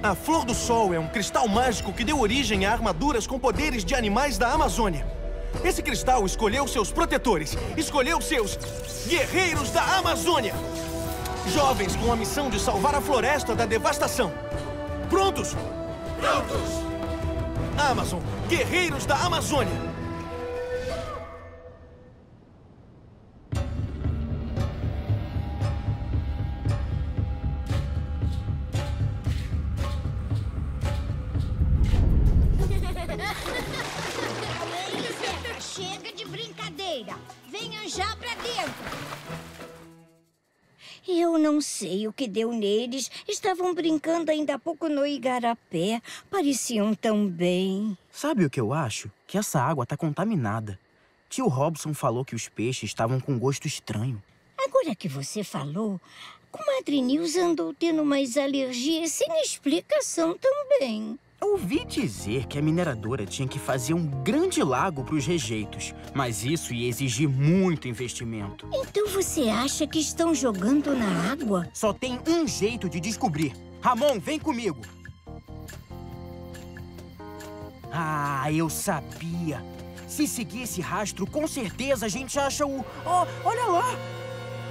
A Flor do Sol é um cristal mágico que deu origem a armaduras com poderes de animais da Amazônia. Esse cristal escolheu seus protetores, escolheu seus guerreiros da Amazônia. Jovens com a missão de salvar a floresta da devastação. Prontos? Prontos! Amazon, guerreiros da Amazônia. Chega de brincadeira. Venham já pra dentro. Eu não sei o que deu neles. Estavam brincando ainda há pouco no igarapé. Pareciam tão bem. Sabe o que eu acho? Que essa água tá contaminada. Tio Robson falou que os peixes estavam com gosto estranho. Agora que você falou, Comadre Nilza andou tendo umas alergias sem explicação também. Ouvi dizer que a mineradora tinha que fazer um grande lago para os rejeitos, mas isso ia exigir muito investimento. Então você acha que estão jogando na água? Só tem um jeito de descobrir. Ramon, vem comigo. Ah, eu sabia. Se seguir esse rastro, com certeza a gente acha o... Oh, olha lá!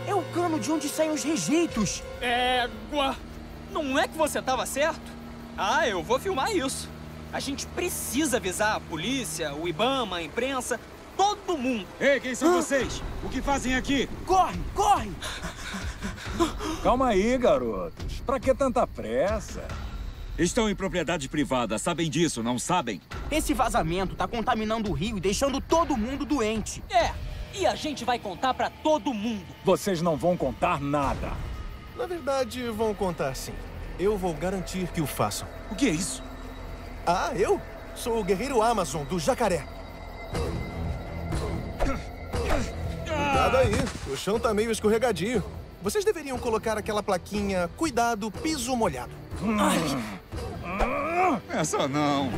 É o cano de onde saem os rejeitos. Égua! Não é que você estava certo? Ah, eu vou filmar isso. A gente precisa avisar a polícia, o Ibama, a imprensa, todo mundo. Ei, quem são ah. vocês? O que fazem aqui? Corre, corre! Calma aí, garotos. Pra que tanta pressa? Estão em propriedade privada, sabem disso, não sabem? Esse vazamento tá contaminando o rio e deixando todo mundo doente. É, e a gente vai contar pra todo mundo. Vocês não vão contar nada. Na verdade, vão contar sim. Eu vou garantir que o façam. O que é isso? Ah, eu? Sou o guerreiro Amazon, do Jacaré. Cuidado aí, o chão tá meio escorregadio. Vocês deveriam colocar aquela plaquinha Cuidado, piso molhado. Essa não.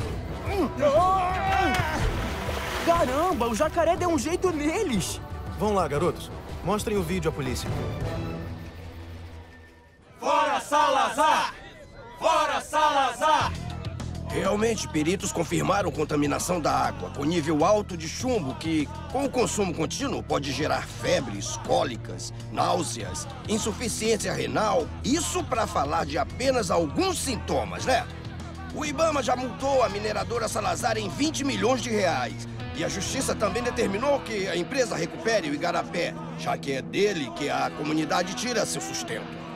Caramba, o jacaré deu um jeito neles. Vão lá, garotos. Mostrem o vídeo à polícia. Fora Salazar! Fora Salazar! Realmente, peritos confirmaram contaminação da água com nível alto de chumbo que, com o consumo contínuo, pode gerar febres, cólicas, náuseas, insuficiência renal. Isso para falar de apenas alguns sintomas, né? O Ibama já multou a mineradora Salazar em 20 milhões de reais. E a justiça também determinou que a empresa recupere o igarapé, já que é dele que a comunidade tira seu sustento.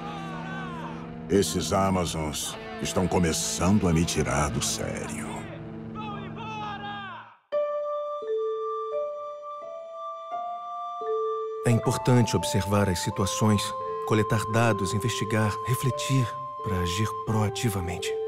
Esses Amazons estão começando a me tirar do sério. É importante observar as situações, coletar dados, investigar, refletir para agir proativamente.